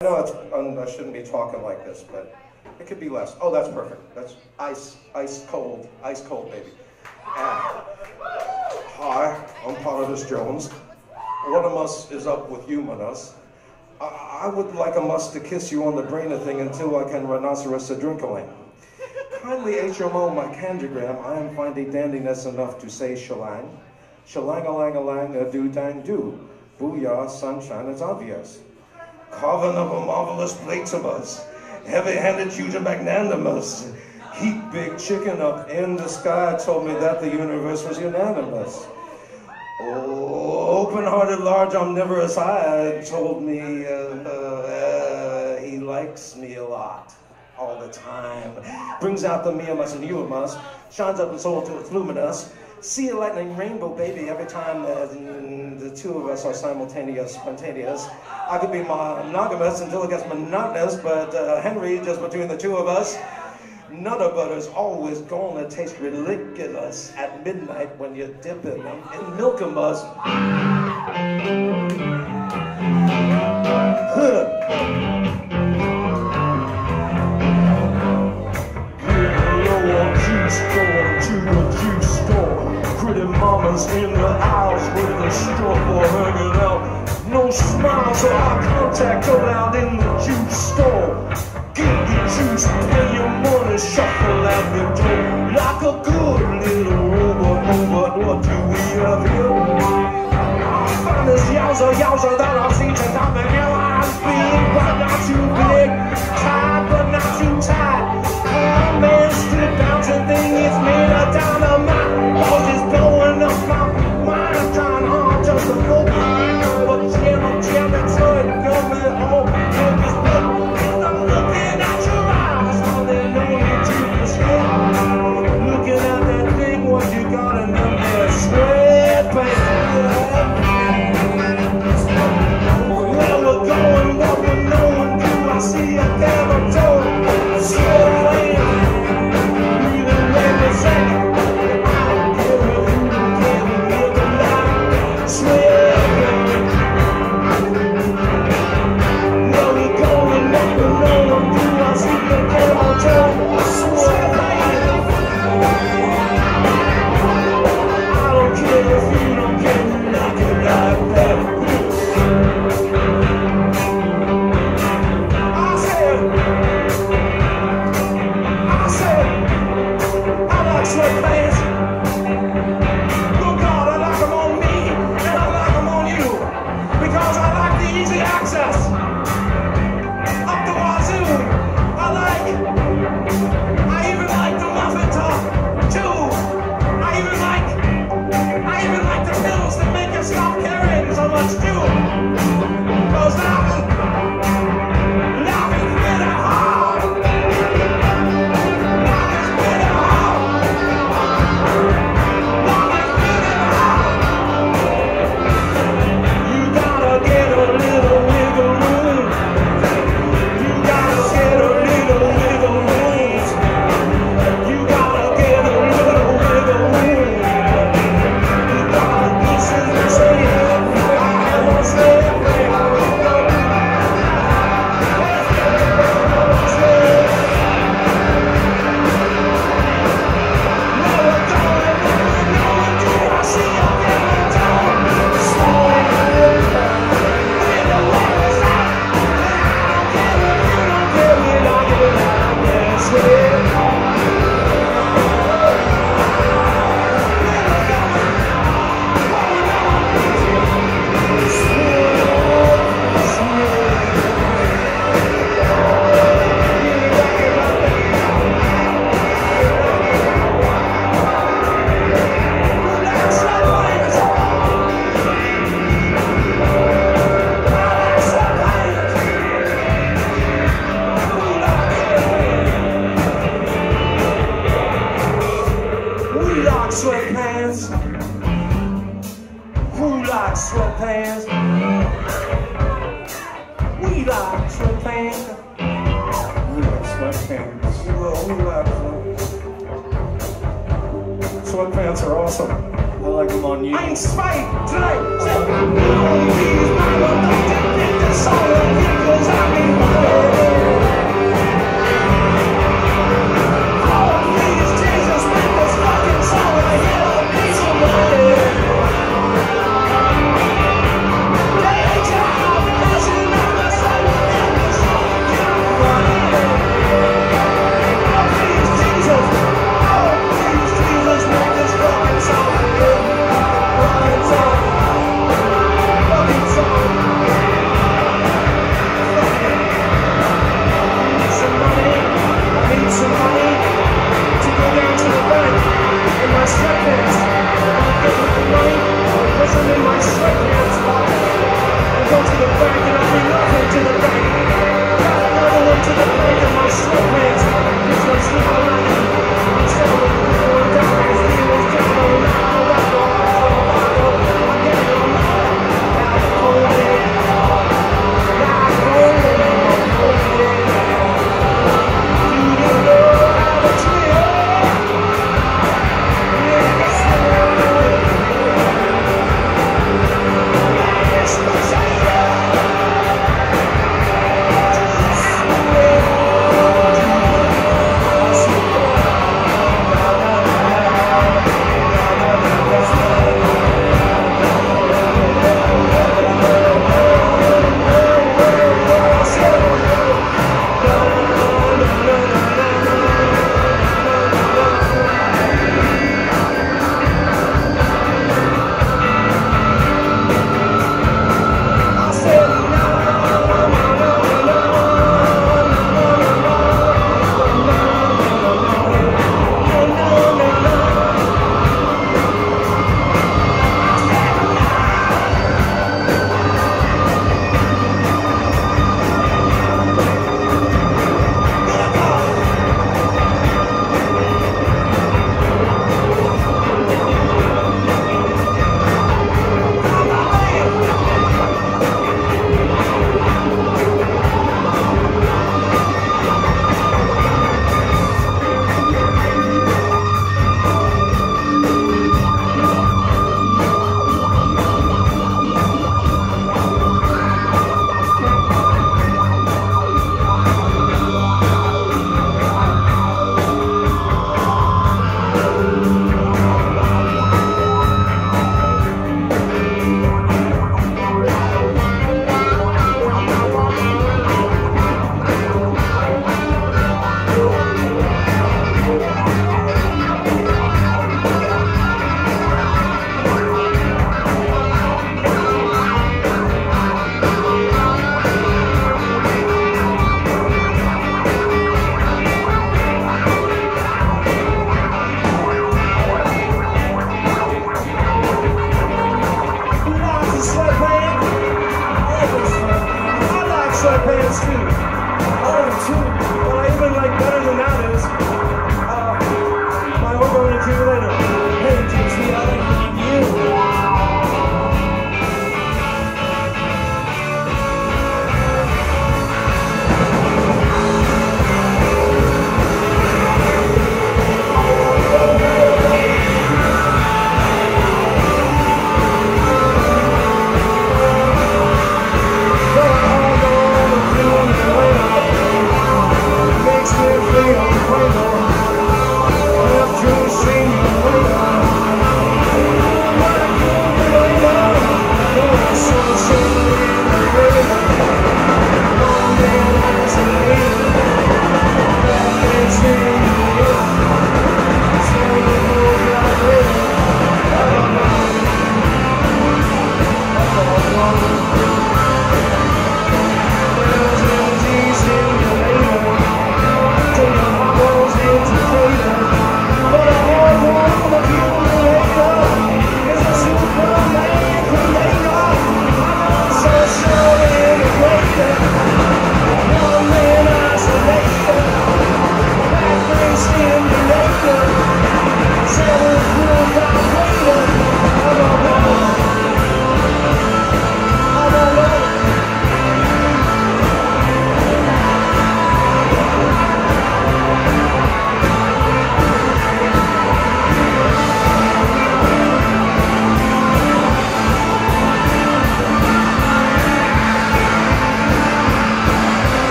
I know I shouldn't be talking like this, but it could be less. Oh, that's perfect. That's ice, ice cold, ice cold, baby. Hi, I'm Parodius Jones. One of us is up with you, Manus. I, I would like a mus to kiss you on the brain of thing until I can rhinoceros a drinkling. Kindly HMO my candygram, I am finding dandiness enough to say shalang. Shalang-a-lang-a-lang, a do-dang-do. Booyah, sunshine, it's obvious. Carving of a marvelous plate of us. Heavy-handed, huge and magnanimous. Heat big chicken up in the sky told me that the universe was unanimous. Oh, open-hearted, large, omnivorous eye told me uh, uh, he likes me a lot all the time. Brings out the me us and you of us. Shines up the soul to it's luminous. See a lightning rainbow, baby, every time that the two of us are simultaneous, spontaneous. I could be monogamous until it gets monotonous, but uh, Henry, just between the two of us, Nutter butter's always gonna taste ridiculous at midnight when you dip in them in milk and buzz. Sweatpants. Are awesome. I like them on you. I ain't spite tonight. Say, I know these mama don't get this all of you 'cause I mean,